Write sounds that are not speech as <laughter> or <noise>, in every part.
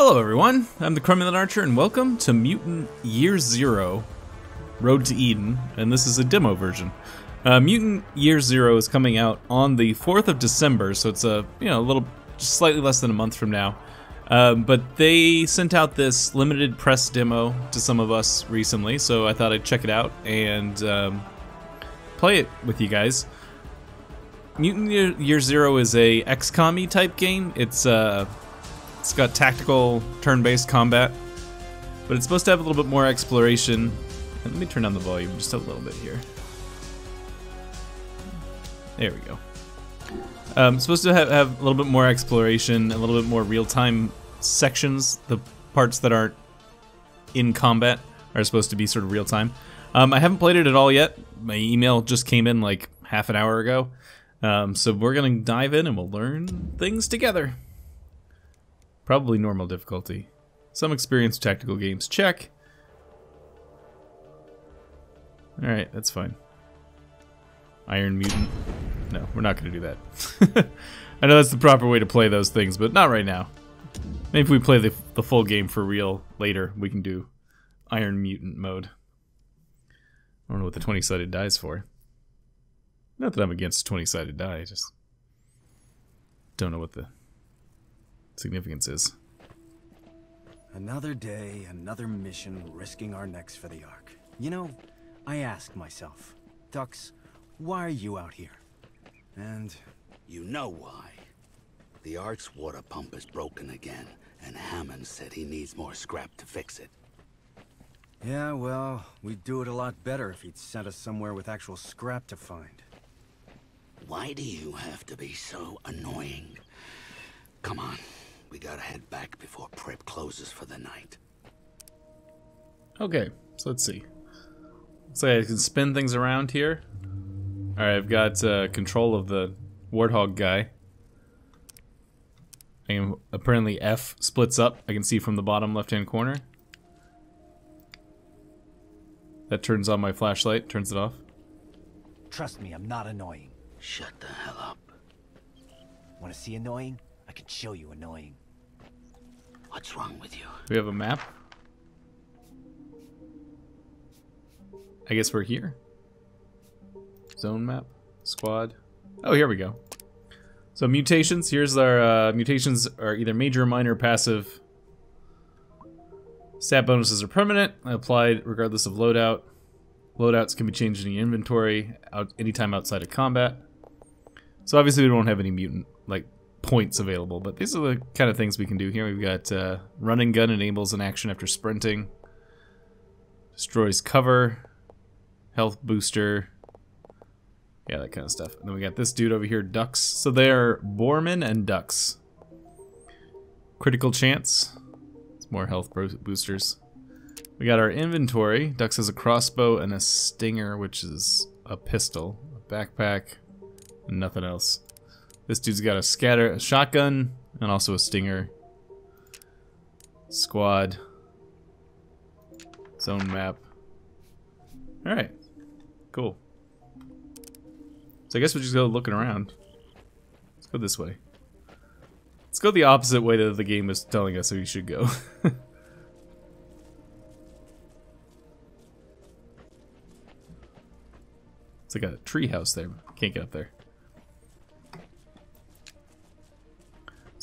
Hello everyone, I'm the Cromulent Archer and welcome to Mutant Year Zero Road to Eden, and this is a demo version. Uh, Mutant Year Zero is coming out on the 4th of December, so it's a, you know, a little, slightly less than a month from now. Um, but they sent out this limited press demo to some of us recently, so I thought I'd check it out and um, play it with you guys. Mutant Year, Year Zero is a XCOM type game. It's uh, it's got tactical turn-based combat, but it's supposed to have a little bit more exploration. And let me turn down the volume just a little bit here. There we go. Um, supposed to have, have a little bit more exploration, a little bit more real-time sections. The parts that aren't in combat are supposed to be sort of real-time. Um, I haven't played it at all yet. My email just came in like half an hour ago. Um, so we're gonna dive in and we'll learn things together. Probably normal difficulty. Some experienced tactical games, check. Alright, that's fine. Iron Mutant. No, we're not gonna do that. <laughs> I know that's the proper way to play those things, but not right now. Maybe if we play the, the full game for real later, we can do Iron Mutant mode. I don't know what the 20-sided die is for. Not that I'm against 20-sided die, I just don't know what the significance is. Another day, another mission, risking our necks for the Ark. You know, I ask myself, Dux, why are you out here? And You know why. The Ark's water pump is broken again, and Hammon said he needs more scrap to fix it. yeah, well, we'd do it a lot better if he'd sent us somewhere with actual scrap to find. Why do you have to be so annoying? Come on, we gotta head back before prep closes for the night. Okay, so let's see. So I can spin things around here. Alright, I've got uh, control of the Warthog guy. I can, apparently F splits up. I can see from the bottom left-hand corner. That turns on my flashlight, turns it off. Trust me, I'm not annoying. Shut the hell up. Want to see annoying? Can show you annoying. What's wrong with you? We have a map? I guess we're here. Zone map, squad. Oh, here we go. So mutations. Here's our uh, mutations are either major, minor, passive. Stat bonuses are permanent, applied regardless of loadout. Loadouts can be changed in the inventory out anytime outside of combat. So obviously we don't have any mutant like points available, but these are the kind of things we can do here. We've got uh, running gun enables an action after sprinting, destroys cover, health booster, yeah, that kind of stuff. And then we got this dude over here, Dux. So they're Bormin and Dux. Critical chance. It's more health boosters. We got our inventory. Dux has a crossbow and a stinger, which is a pistol, a backpack, and nothing else. This dude's got a scatter, a shotgun, and also a stinger. Squad. Zone map. Alright. Cool. So I guess we'll just go looking around. Let's go this way. Let's go the opposite way that the game is telling us we should go. <laughs> it's like a tree house there. Can't get up there.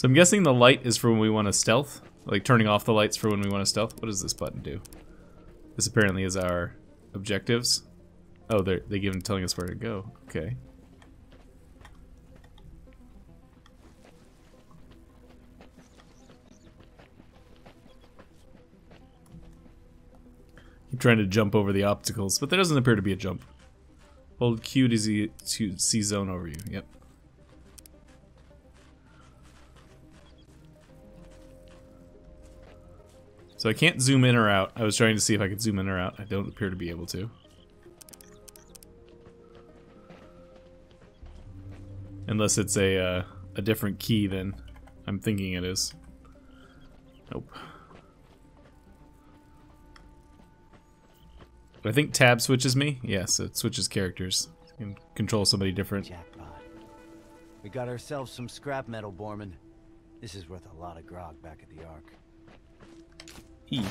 So I'm guessing the light is for when we want to stealth. Like turning off the lights for when we want to stealth. What does this button do? This apparently is our objectives. Oh, they're they give them telling us where to go. Okay. Keep trying to jump over the obstacles, but there doesn't appear to be a jump. Hold Q to see, to see zone over you. Yep. So I can't zoom in or out. I was trying to see if I could zoom in or out. I don't appear to be able to. Unless it's a, uh, a different key than I'm thinking it is. Nope. I think tab switches me. Yes, it switches characters. You can control somebody different. Jackpot. We got ourselves some scrap metal, Bormin. This is worth a lot of grog back at the Ark. E.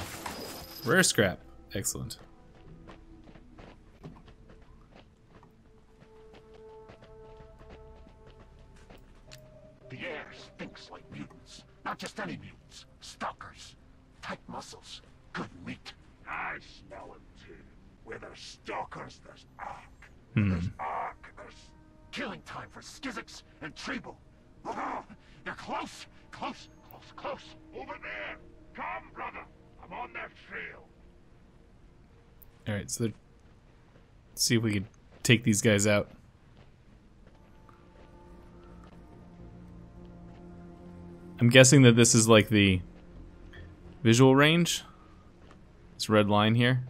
Rare scrap. Excellent. The air stinks like mutants. Not just any mutants. Stalkers. Tight muscles. Good meat. I smell them too. Where there's stalkers, there's Ark. Where hmm. There's Ark, there's killing time for Skizix and Treble. Oh, <laughs> they're close, close, close, close. Over there. Come, brother. I'm on their trail. Alright, so let's see if we can take these guys out. I'm guessing that this is like the visual range. This red line here.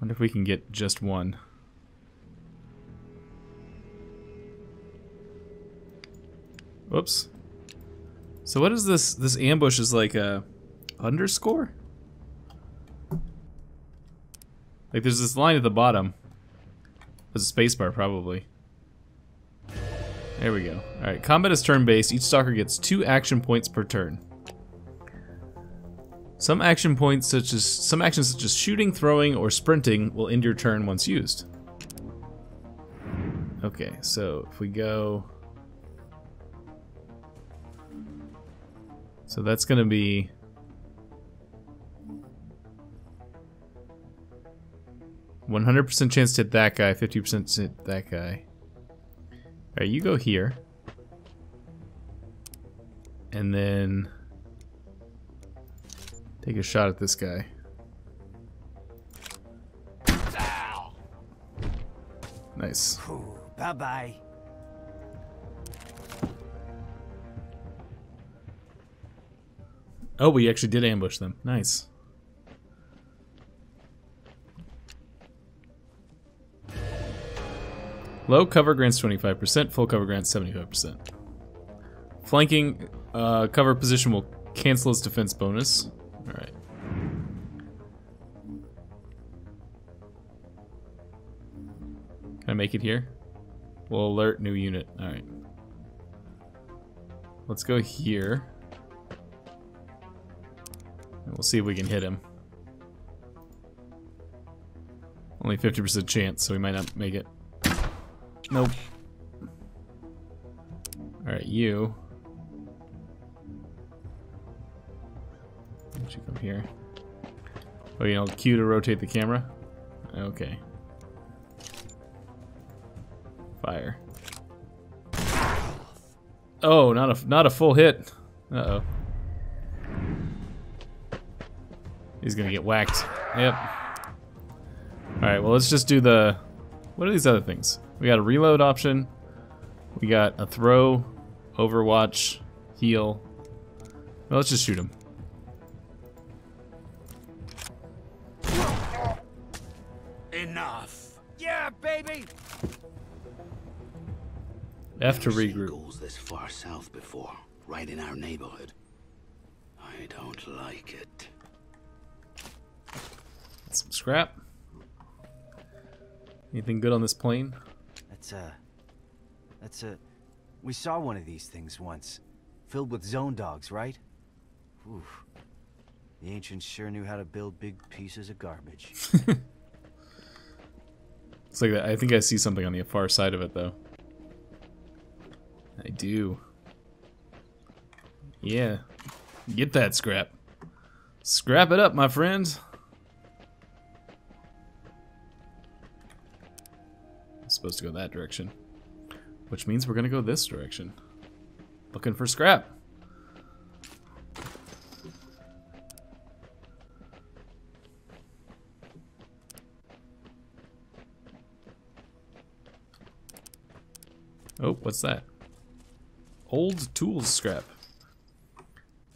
Wonder if we can get just one. Whoops. So what is this? This ambush is like a underscore? Like there's this line at the bottom. There's a spacebar probably. There we go. Alright, combat is turn-based. Each stalker gets two action points per turn. Some action points such as some actions such as shooting, throwing, or sprinting will end your turn once used. Okay, so if we go So that's gonna be One hundred percent chance to hit that guy, fifty percent to hit that guy. Alright, you go here. And then take a shot at this guy. Nice. Bye bye. Oh, we actually did ambush them. Nice. Low cover grants 25%, full cover grants 75%. Flanking uh, cover position will cancel its defense bonus. Alright. Can I make it here? Will alert new unit. Alright. Let's go here. And we'll see if we can hit him. Only 50% chance, so we might not make it. Nope. Alright, you. Why don't you come here? Oh, you know, Q to rotate the camera? Okay. Fire. Oh, not a not a full hit. Uh oh. He's gonna get whacked. Yep. Alright, well let's just do the... What are these other things? We got a reload option. We got a throw, overwatch, heal. Well, let's just shoot him. Enough. Yeah, baby. F to regroup. ghouls this far south before, right in our neighborhood. I don't like it. Some scrap. Anything good on this plane? That's a. That's a. We saw one of these things once. Filled with zone dogs, right? Oof. The ancients sure knew how to build big pieces of garbage. <laughs> It's like that. I think I see something on the far side of it, though. I do. Yeah. Get that scrap. Scrap it up, my friends. Supposed to go that direction. Which means we're gonna go this direction. Looking for scrap. Oh, what's that? Old tools scrap.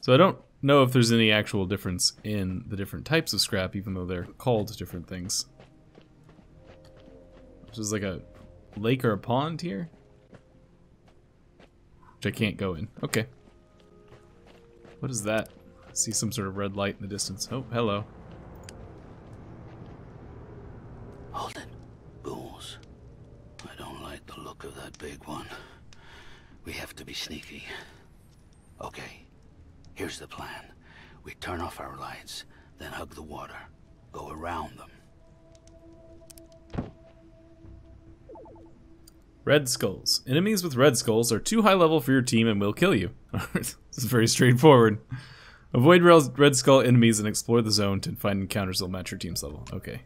So I don't know if there's any actual difference in the different types of scrap, even though they're called different things. This is like a lake or a pond here? Which I can't go in. Okay. What is that? I see some sort of red light in the distance. Oh, hello. Red skulls. Enemies with red skulls are too high level for your team and will kill you. <laughs> this is very straightforward. Avoid red skull enemies and explore the zone to find encounters that'll match your team's level. Okay.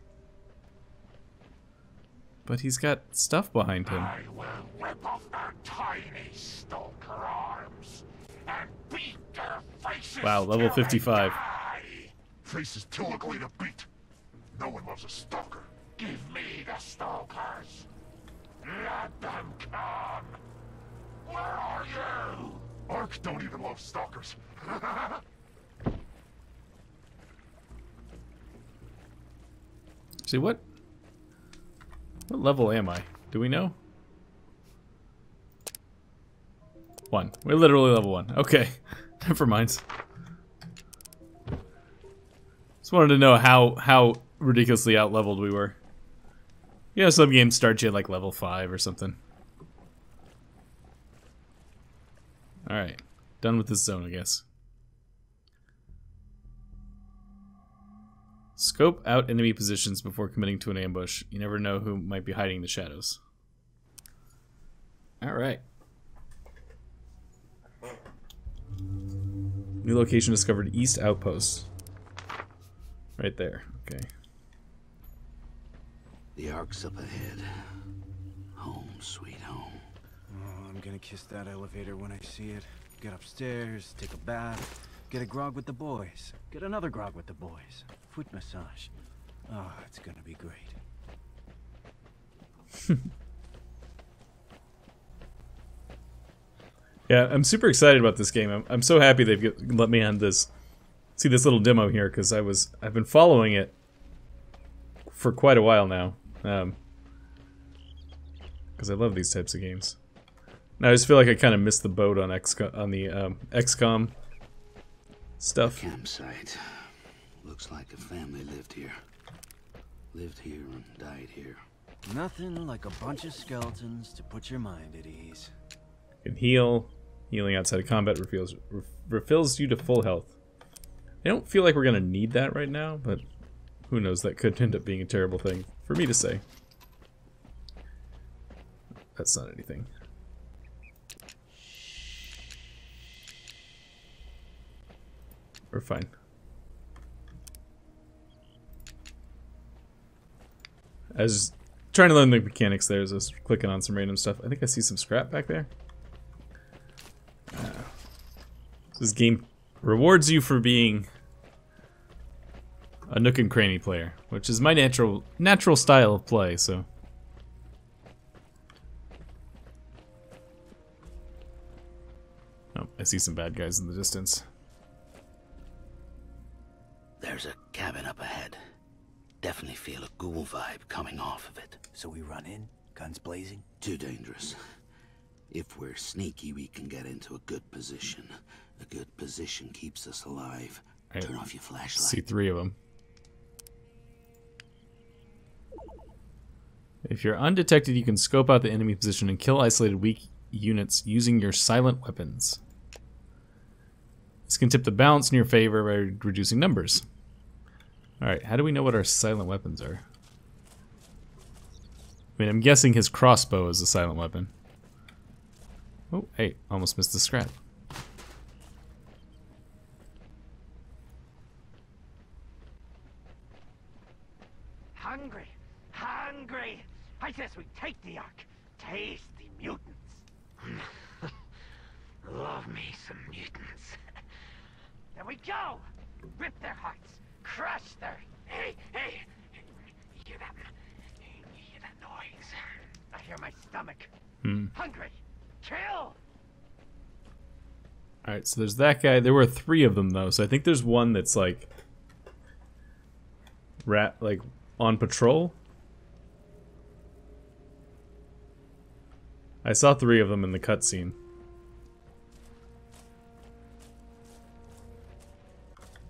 But he's got stuff behind him. I will rip off their tiny stalker arms and beat their faces. Wow, level 55. die. Faces too ugly to beat. No one loves a stalker. Give me the stalkers. Let them come. Where are you? Ark don't even love stalkers. <laughs> See what? What level am I? Do we know? One. We're literally level one. Okay. <laughs> Never mind. Just wanted to know how how ridiculously out leveled we were. Know, some games start you at like level five or something. Alright. Done with this zone, I guess. Scope out enemy positions before committing to an ambush. You never know who might be hiding in the shadows. Alright. New location discovered East Outpost. Right there. Okay. The Ark's up ahead. Home, sweet home. Oh, I'm gonna kiss that elevator when I see it. Get upstairs, take a bath, get a grog with the boys, get another grog with the boys, foot massage. Oh, it's gonna be great. <laughs> Yeah, I'm super excited about this game. I'm, I'm so happy they've get, let me on this see this little demo here because I was I've been following it for quite a while now. Um, because I love these types of games. And I just feel like I kind of missed the boat on XCOM, on the um, XCOM stuff. Campsite. Looks like a family lived here. Lived here and died here. Nothing like a bunch of skeletons to put your mind at ease. Can heal. Healing outside of combat refills refills you to full health. I don't feel like we're gonna need that right now, but who knows? That could end up being a terrible thing for me to say. That's not anything. We're fine. I was trying to learn the mechanics there, so I was clicking on some random stuff. I think I see some scrap back there. Uh, this game rewards you for being a nook and cranny player, which is my natural natural style of play. So. Oh, I see some bad guys in the distance. There's a cabin up ahead. Definitely feel a ghoul vibe coming off of it. So we run in, guns blazing. Too dangerous. If we're sneaky, we can get into a good position. A good position keeps us alive. Right. Turn off your flashlight. See three of them. If you're undetected, you can scope out the enemy position and kill isolated weak units using your silent weapons. This can tip the balance in your favor by reducing numbers. Alright, how do we know what our silent weapons are? I mean, I'm guessing his crossbow is a silent weapon. Oh, hey, almost missed the scrap. Hungry, hungry. I guess we take the Ark. Taste the mutants. <laughs> Love me some mutants. there we go. Rip their hearts. Crush their. Hey, hey. You hear that? You hear that noise? I hear my stomach. Hmm. Hungry. Kill. Alright, so there's that guy. There were three of them though, so I think there's one that's like rat like on patrol. I saw three of them in the cutscene.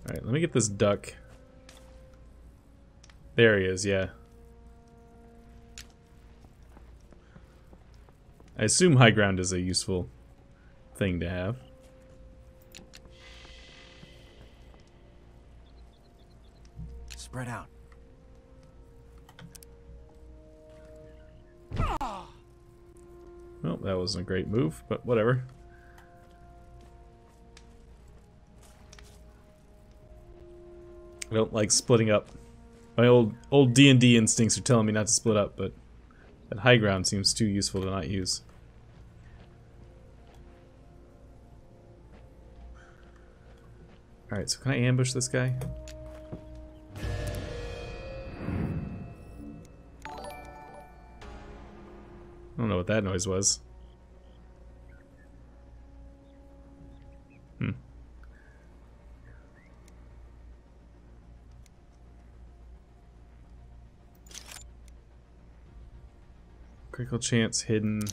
Alright, let me get this duck. There he is, yeah. I assume high ground is a useful thing to have. Spread out. That wasn't a great move, but whatever. I don't like splitting up. My old old D&D instincts are telling me not to split up, but that high ground seems too useful to not use. Alright, so can I ambush this guy? I don't know what that noise was. Critical chance hidden.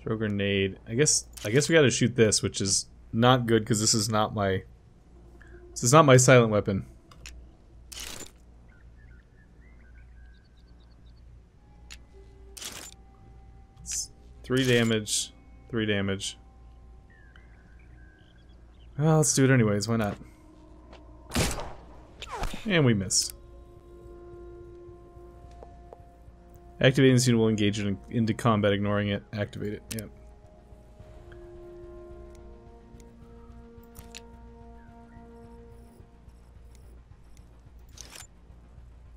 Throw grenade. I guess I guess we gotta shoot this, which is not good because this is not my this is not my silent weapon. It's three damage, three damage. Well, let's do it anyways, why not? And we missed. Activating this unit will engage it in, into combat, ignoring it. Activate it, yep.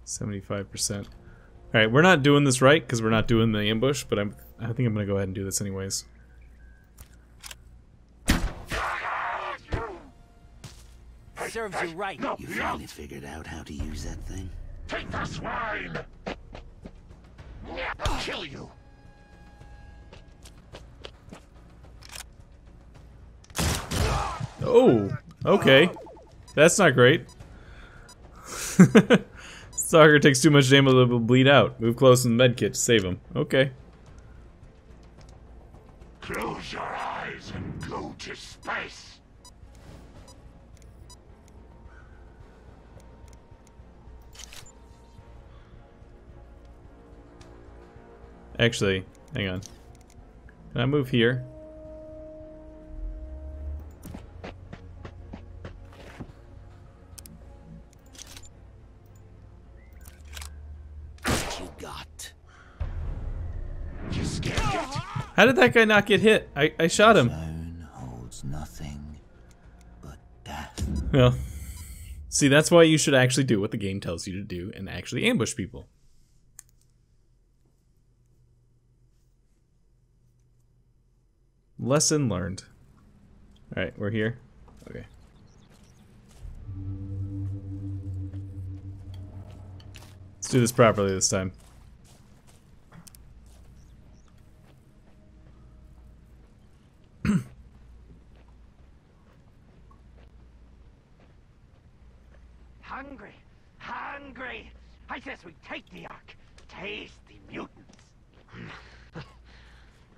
Seventy-five percent. All right, we're not doing this right because we're not doing the ambush, but I'm. I think I'm gonna go ahead and do this anyways. Serves you right. No, You no. finally figured out how to use that thing? Take the swine! I'll kill you! Oh, okay. That's not great. <laughs> Stalker takes too much damage and will bleed out. Move close in the medkit to save him. Okay. Actually, hang on. Can I move here? What you got? You scared? How did that guy not get hit? I, I shot him. Holds nothing but death. Well, <laughs> see, that's why you should actually do what the game tells you to do and actually ambush people. Lesson learned. Alright, we're here. Okay. Let's do this properly this time. Hungry, hungry. I says we take the Ark. Taste the mutants.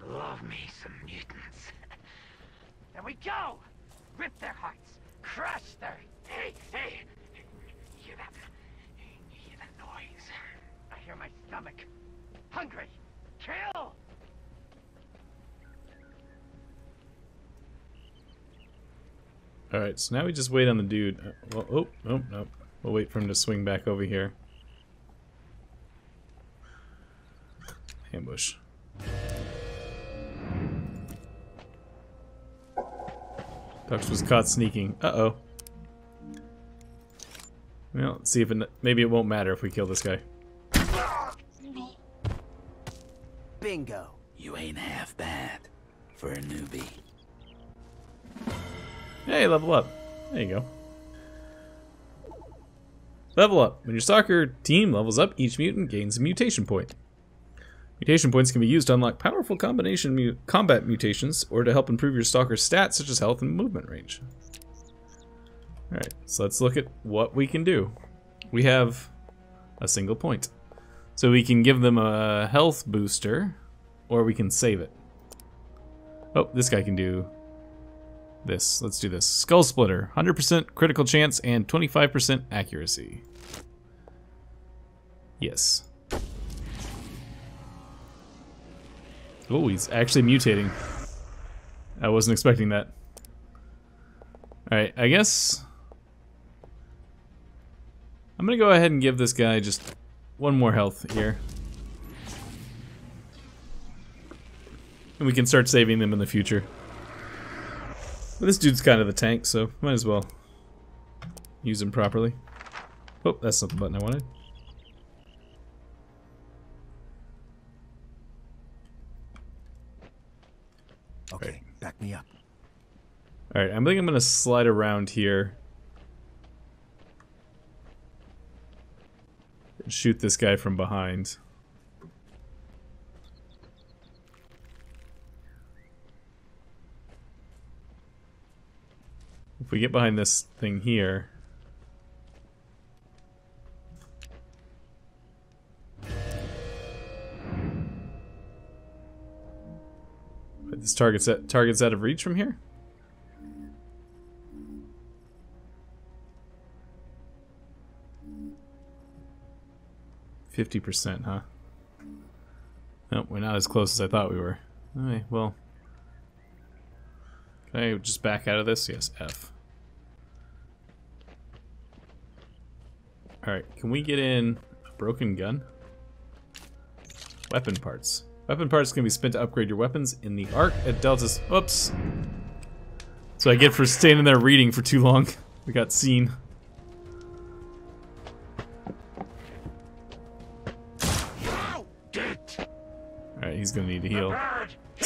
Love me some mutants. there we go. Rip their hearts. Crush their. Hey, hey. You hear that? Hear that noise? I hear my stomach. Hungry. Kill. Alright, so now we just wait on the dude. Uh, well, oh, nope, nope. We'll wait for him to swing back over here. Ambush. Dux was caught sneaking. Uh-oh. Well, let's see if it... Maybe it won't matter if we kill this guy. Bingo. You ain't half bad for a newbie. Hey, level up. There you go. Level up. When your soccer team levels up, each mutant gains a mutation point. Mutation points can be used to unlock powerful combination mu combat mutations or to help improve your stalker's stats such as health and movement range. Alright, so let's look at what we can do. We have a single point. So we can give them a health booster, or we can save it. Oh, this guy can do this. Let's do this. Skull Splitter. 100% critical chance and 25% accuracy. Yes. Oh, he's actually mutating. I wasn't expecting that. Alright, I guess... I'm gonna go ahead and give this guy just one more health here. And we can start saving them in the future. But this dude's kind of a tank, so might as well use him properly. Oh, that's not the button I wanted. Alright, I think I'm gonna slide around here. And shoot this guy from behind. If we get behind this thing here... This target's at, target's out of reach from here? Fifty percent, huh? Nope, we're not as close as I thought we were. Alright, well. Can I just back out of this? Yes, F. Alright, can we get in a broken gun? Weapon parts. Weapon parts can be spent to upgrade your weapons in the Ark at Delta's. Oops. So I get for standing there reading for too long. <laughs> We got seen.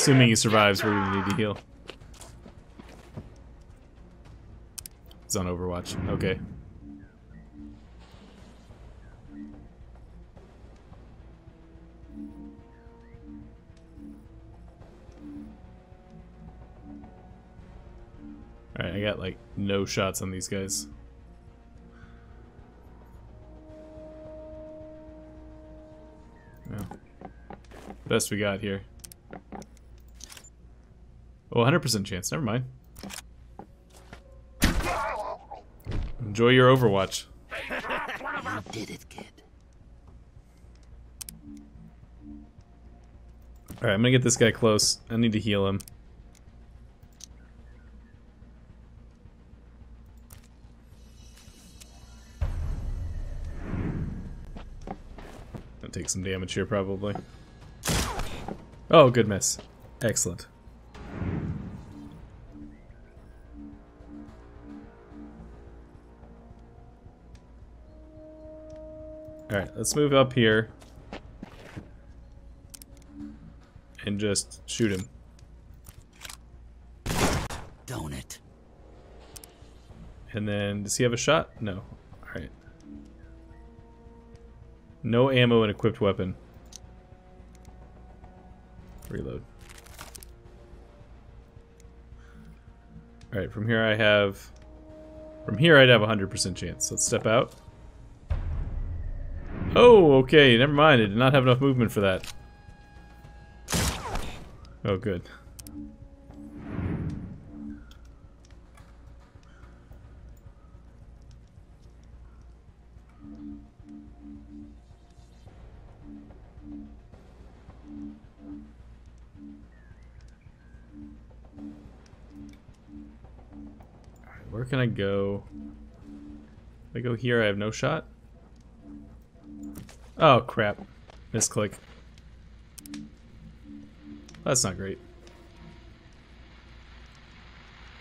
Assuming he survives, we're gonna need to heal. It's on Overwatch. Okay. Alright, I got like no shots on these guys. Yeah. Best we got here. Oh, 100% chance. Never mind. Enjoy your Overwatch. You did it, kid. Alright, I'm gonna get this guy close. I need to heal him. Gonna take some damage here, probably. Oh, good miss. Excellent. Alright, let's move up here. And just shoot him. Don't it? And then, does he have a shot? No. Alright. No ammo and equipped weapon. Reload. Alright, from here I have... From here I'd have a 100% chance. Let's step out. Oh, okay, never mind. I did not have enough movement for that. Oh, good. Where can I go? If I go here, I have no shot? Oh, crap. Misclick. That's not great.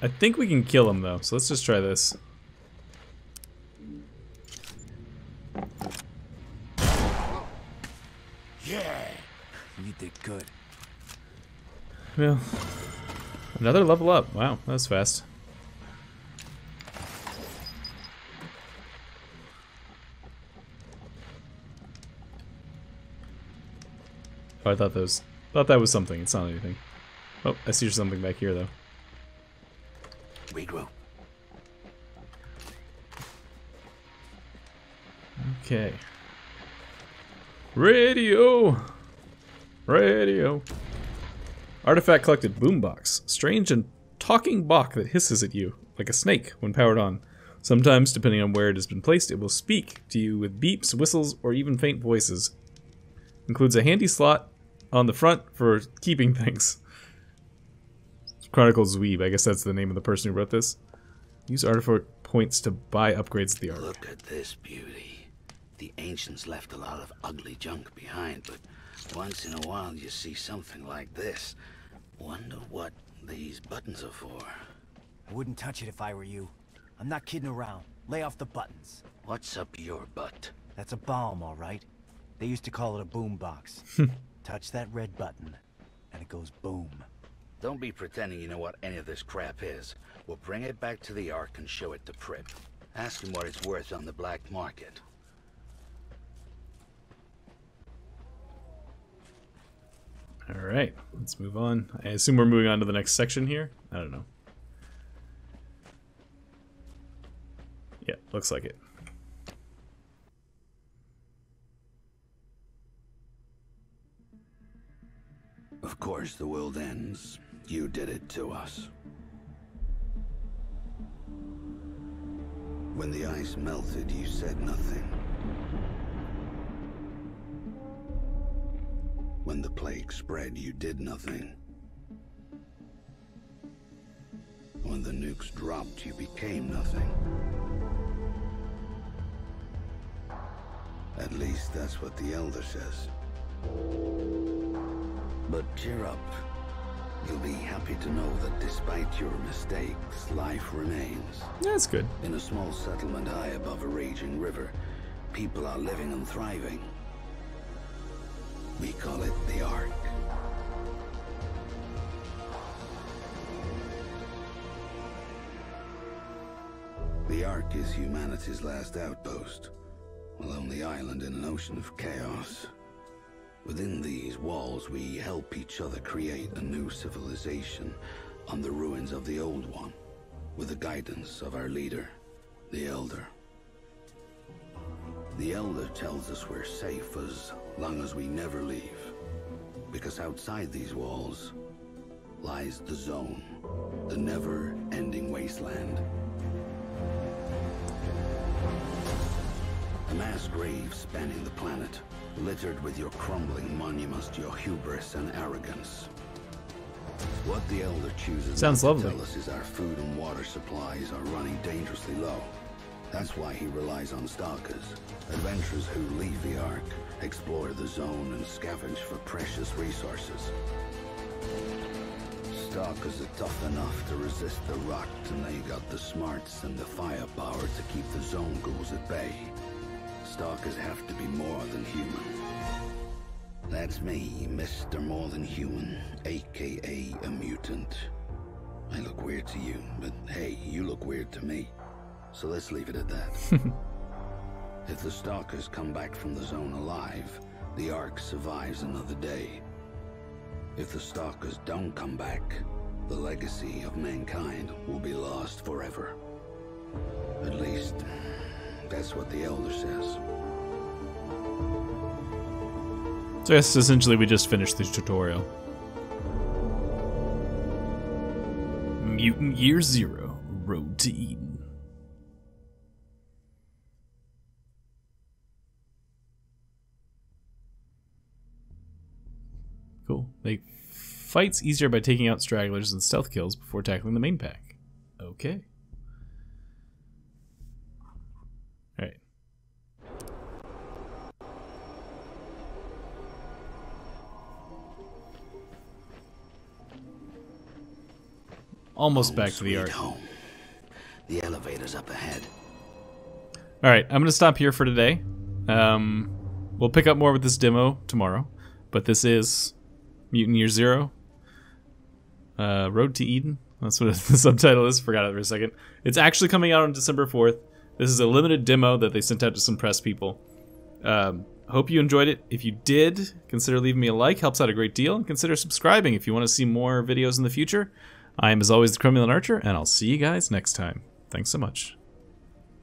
I think we can kill him, though, so let's just try this. Yeah! You did good. Well, another level up. Wow, that was fast. I thought that was thought that was something. It's not anything. Oh, I see something back here though. Regroup. Okay. Radio. Radio. Artifact collected boombox. Strange and talking Bach that hisses at you like a snake when powered on. Sometimes, depending on where it has been placed, it will speak to you with beeps, whistles, or even faint voices. Includes a handy slot on the front for keeping things. Chronicle Zweeb, I guess that's the name of the person who wrote this. Use artifact points to buy upgrades to the Ark. Look at this beauty. the ancients left a lot of ugly junk behind, but once in a while you see something like this. Wonder what these buttons are for. I wouldn't touch it if I were you. I'm not kidding around. Lay off the buttons. What's up your butt? That's a bomb, all right. They used to call it a boom box. <laughs> touch that red button, and it goes boom. Don't be pretending you know what any of this crap is. We'll bring it back to the Ark and show it to Pripp. Ask him what it's worth on the black market. All right, let's move on. I assume we're moving on to the next section here. I don't know. Yeah, looks like it. Of course the world ends. You did it to us. When the ice melted, you said nothing. When the plague spread, you did nothing. When the nukes dropped, you became nothing. At least that's what the Elder says. But cheer up. You'll be happy to know that despite your mistakes, life remains. That's good. In a small settlement high above a raging river, people are living and thriving. We call it the Ark. The Ark is humanity's last outpost, a lonely island in an ocean of chaos. Within these walls, we help each other create a new civilization on the ruins of the old one, with the guidance of our leader, the Elder. The Elder tells us we're safe as long as we never leave. Because outside these walls lies the Zone, the never-ending wasteland. A mass grave spanning the planet, littered with your crumbling monuments to your hubris and arrogance. What the Elder chooses Sounds lovely. to tell us is our food and water supplies are running dangerously low. That's why he relies on stalkers, adventurers who leave the Ark, explore the zone, and scavenge for precious resources. Stalkers are tough enough to resist the rot, and they got the smarts and the firepower to keep the zone ghouls at bay. Stalkers have to be more than human. That's me, Mr. More Than Human, aka a mutant. I look weird to you, but hey, you look weird to me. So let's leave it at that. <laughs> if the Stalkers come back from the zone alive, the Ark survives another day. If the Stalkers don't come back, the legacy of mankind will be lost forever. At least, that's what the Elder says. So yes, essentially we just finished the tutorial. Mutant Year Zero, Road to Eden. Cool. Make fights easier by taking out stragglers and stealth kills before tackling the main pack. Okay. Almost back to the art. home. The elevator's up ahead. All right, I'm going to stop here for today. Um, we'll pick up more with this demo tomorrow, but this is Mutant Year Zero. Uh, Road to Eden. That's what <laughs> the subtitle is. Forgot it for a second. It's actually coming out on December 4th. This is a limited demo that they sent out to some press people. Um, hope you enjoyed it. If you did, consider leaving me a like. Helps out a great deal. And consider subscribing if you want to see more videos in the future. I am, as always, the Cromulent Archer, and I'll see you guys next time. Thanks so much.